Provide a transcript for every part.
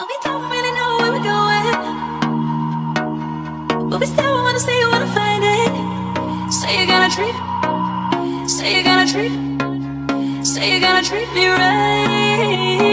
And we don't really know where we're going. But we still wanna see you wanna find it. Say you're gonna treat, say you're gonna treat, say you're gonna treat me right.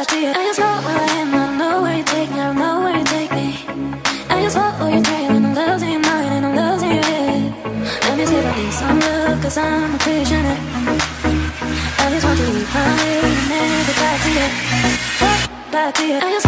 I just know where I am, I know where you take me, I know where you take me. I just know what you're trying, I'm losing mine and I'm losing it Let me see if I need some love, I'm a prisoner I just want to be my never back to you. Back to you.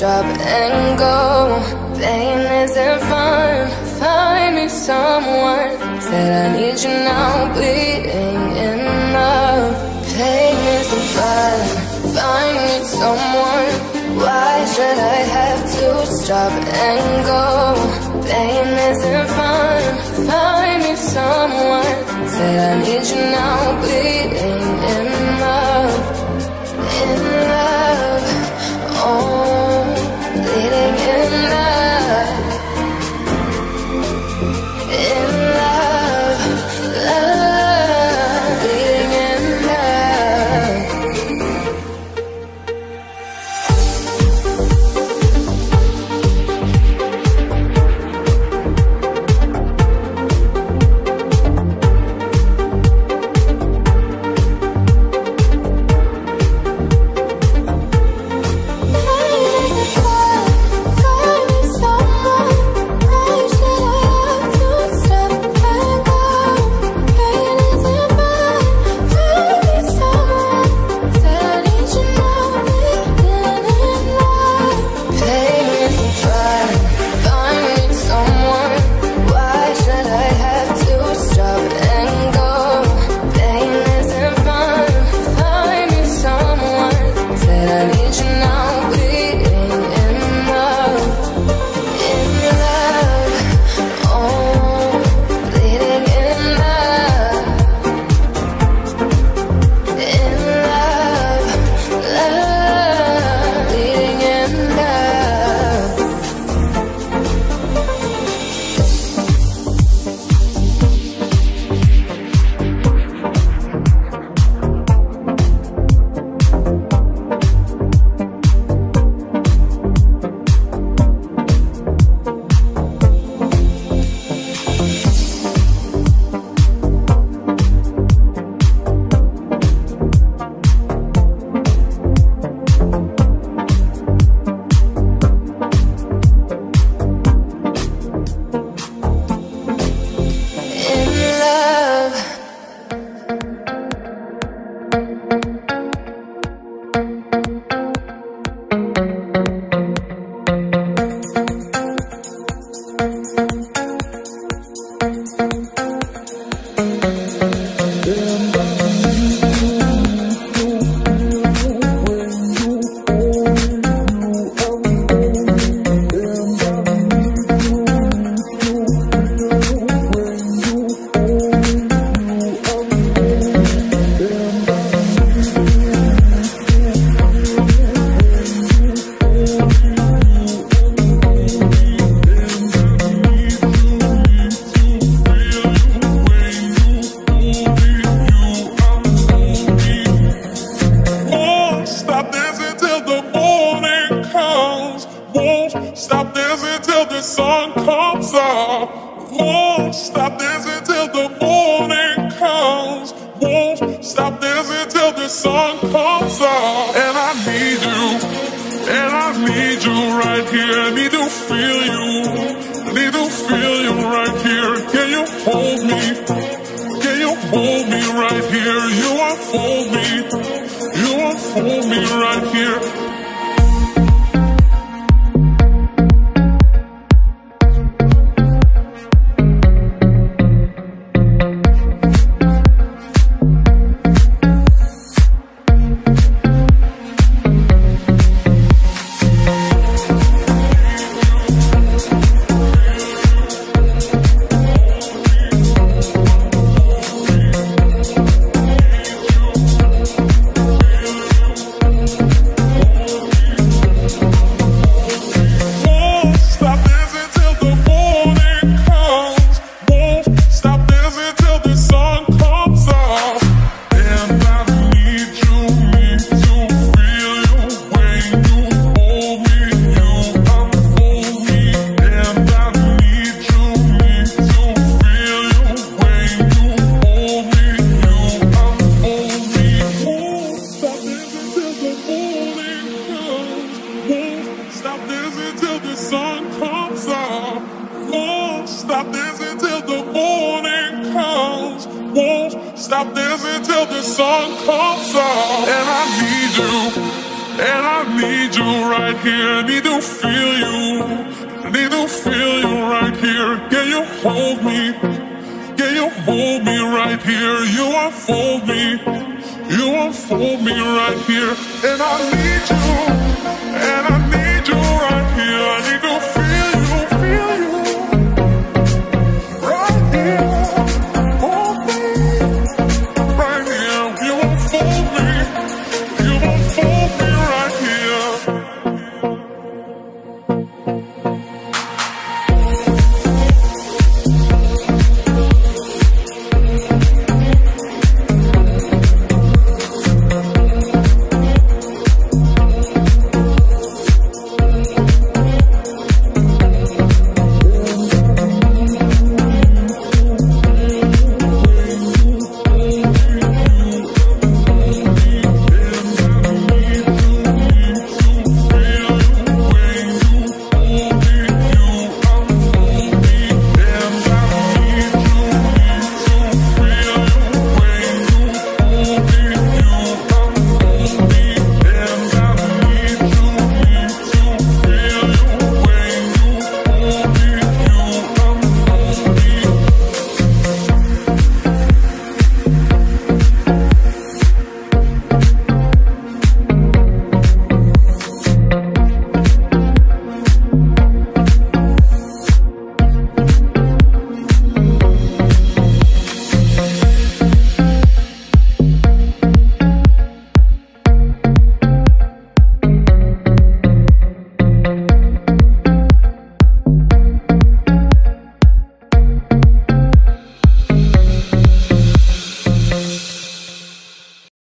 Stop and go? Pain isn't fun. Find me someone. Said I need you now, bleeding in love. Pain isn't fun. Find me someone. Why should I have to stop and go? Pain isn't fun. Find me someone. Said I need you now,